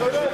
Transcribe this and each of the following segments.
Go,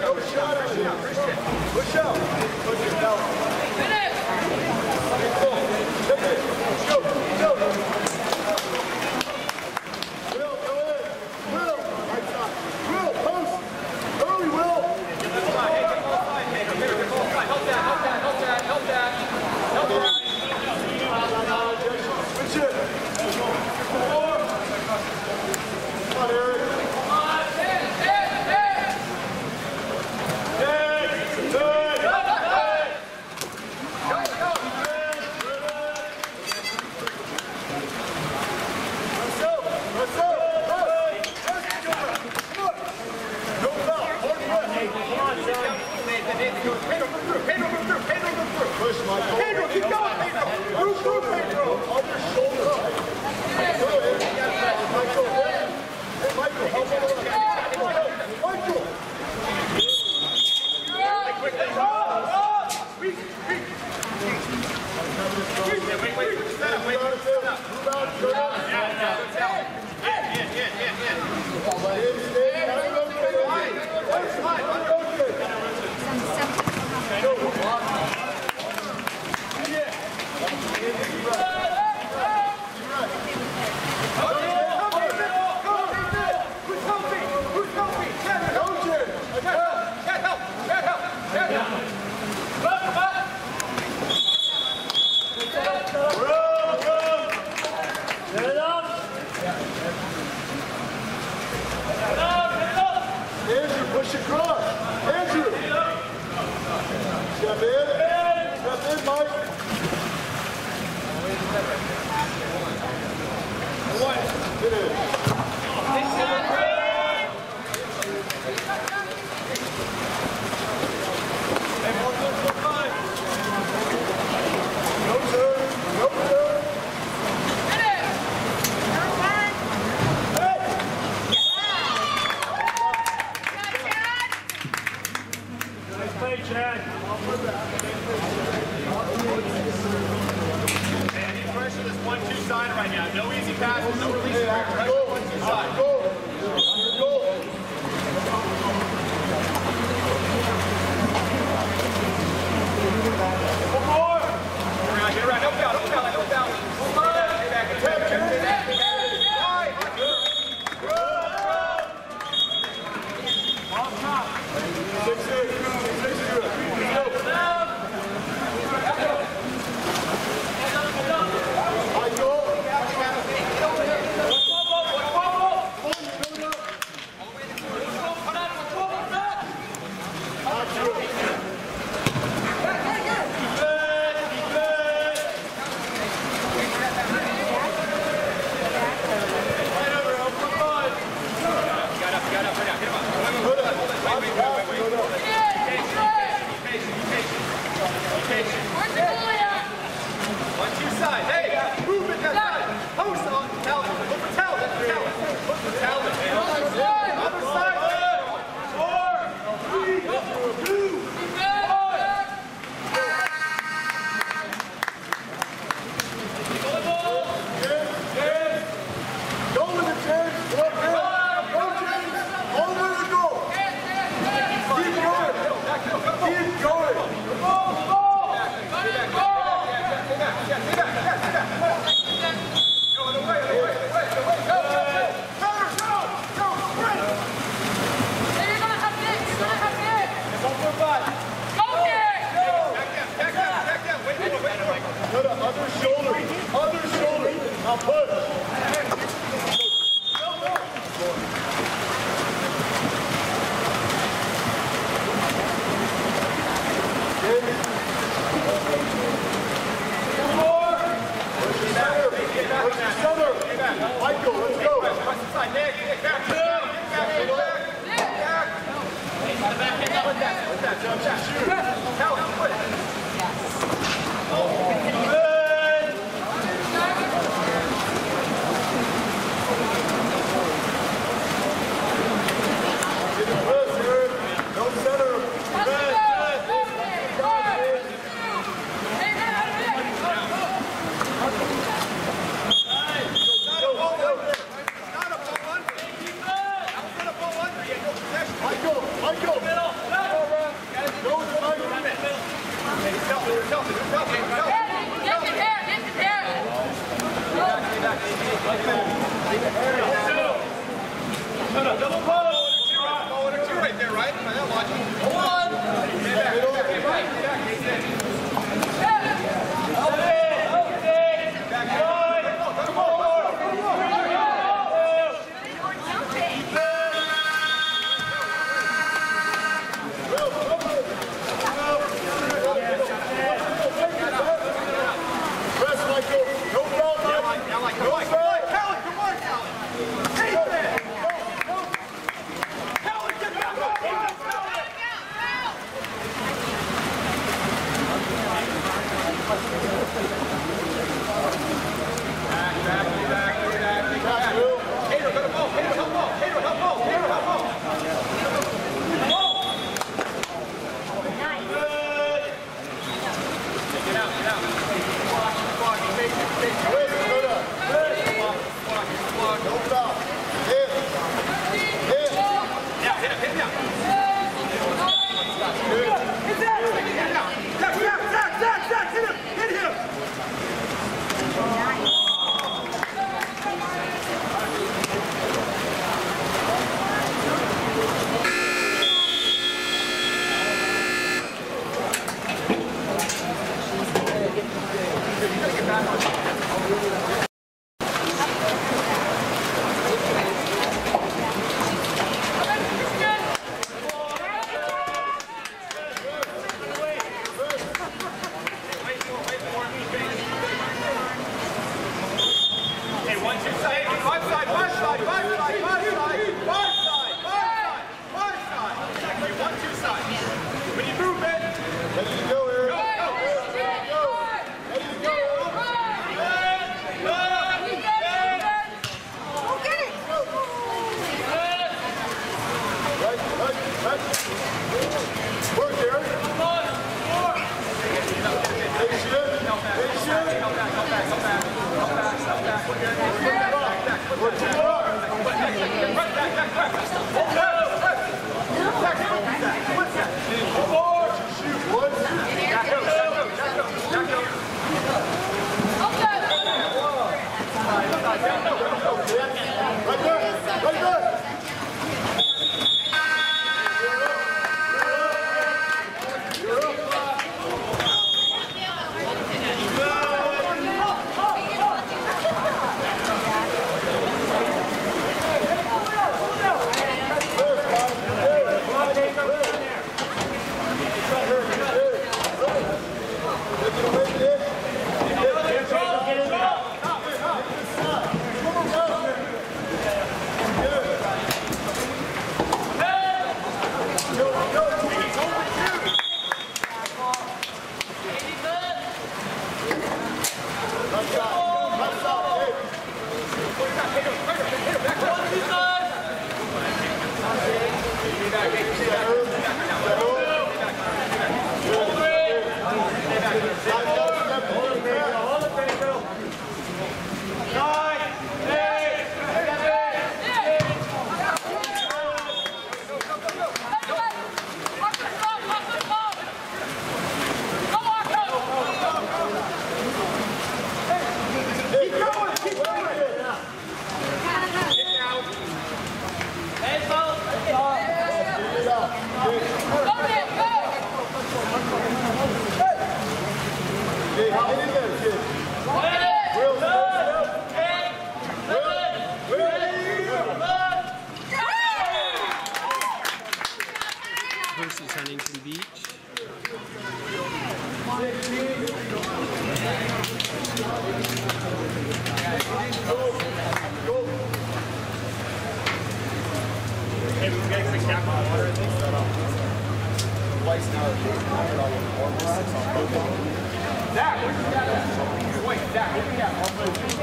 감사합니다.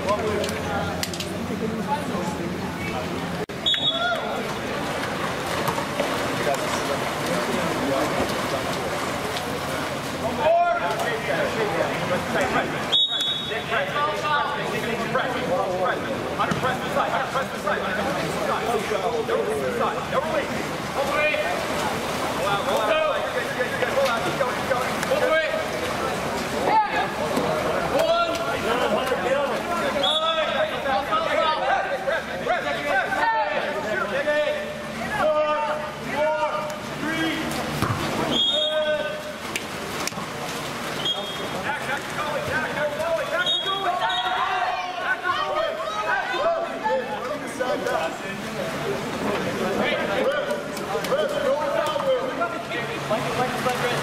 我 Like it, like it, like it.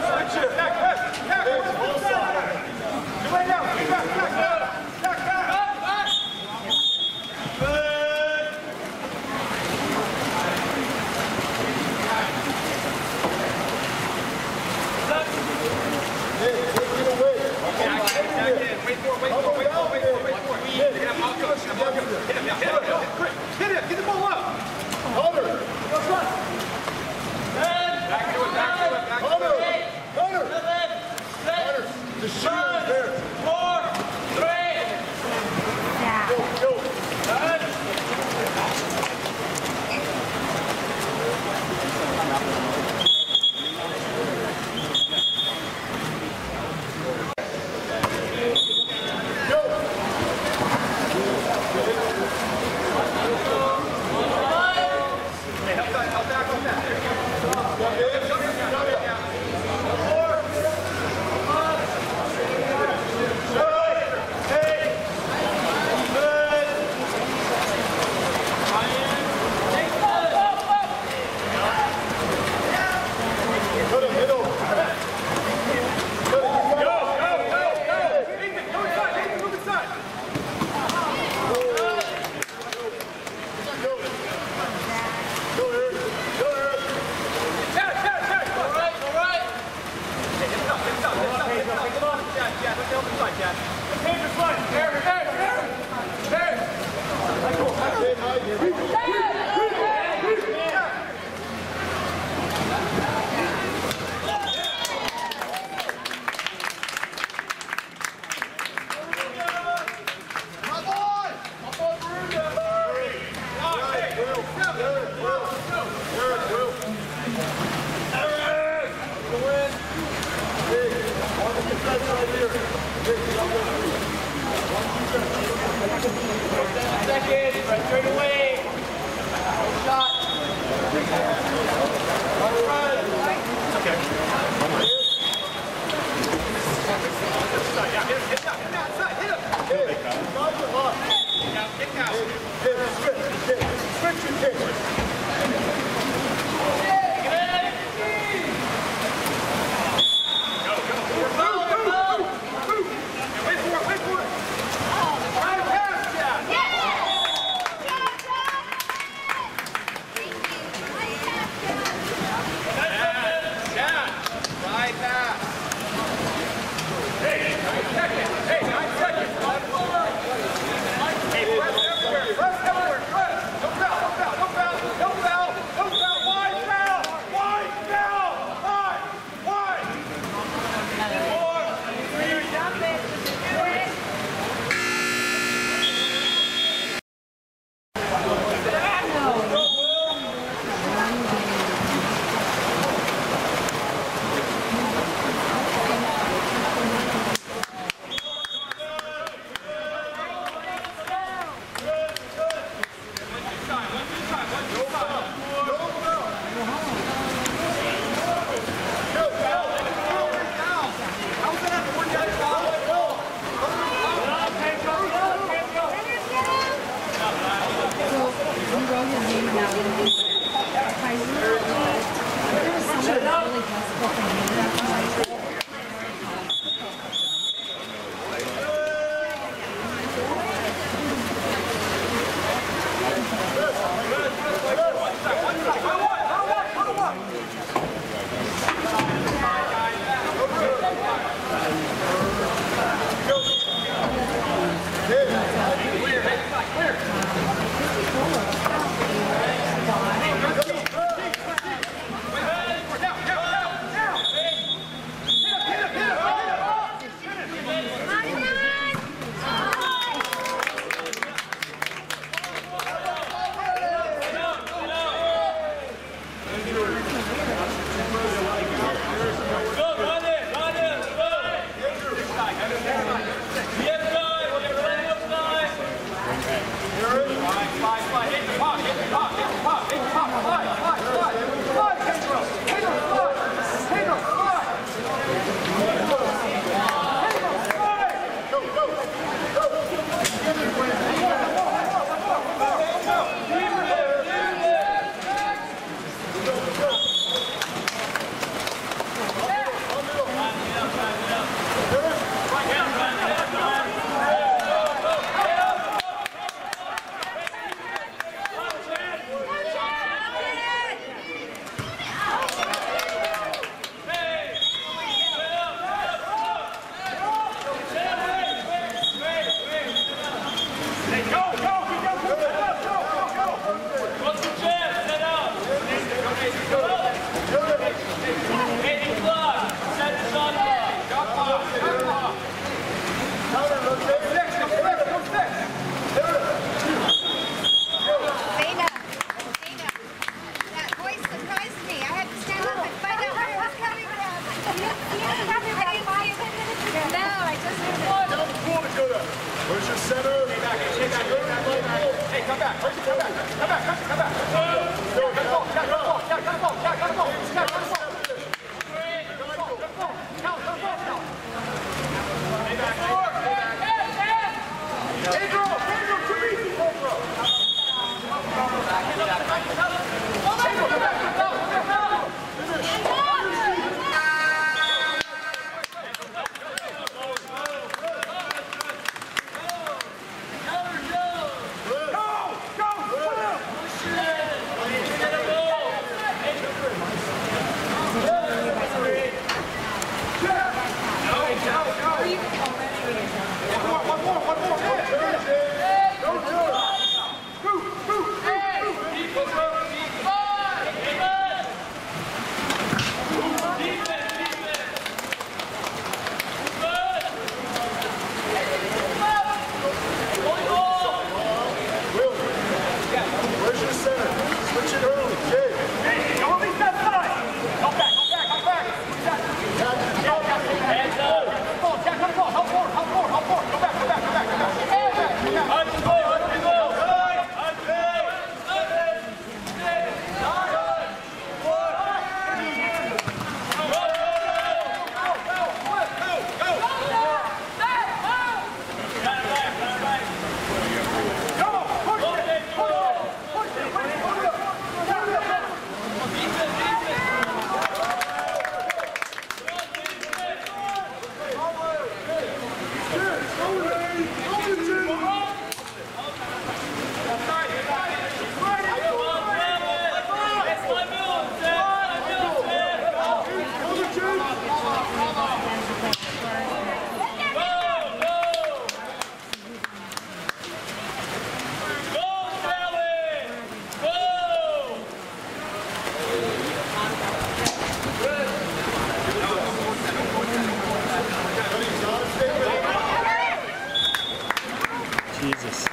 Jesus.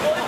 Help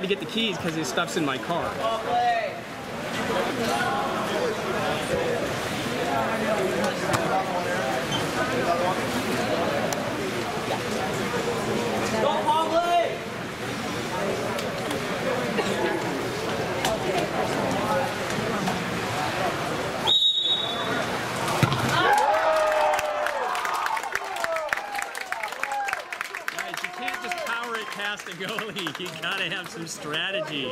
had to get the keys because his stuff's in my car. You gotta have some strategy.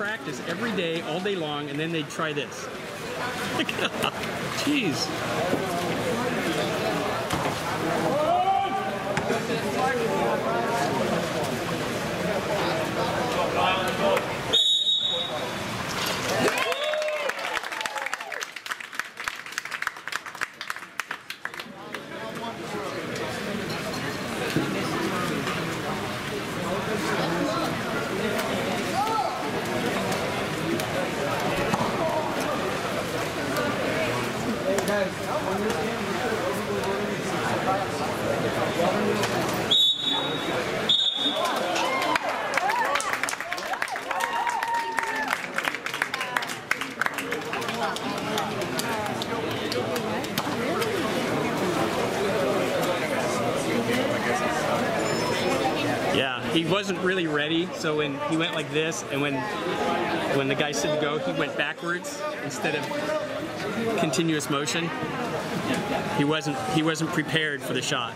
Practice every day, all day long, and then they try this. Jeez. Yeah, he wasn't really ready, so when he went like this, and when when the guy said to go, he went backwards instead of continuous motion. He wasn't he wasn't prepared for the shot.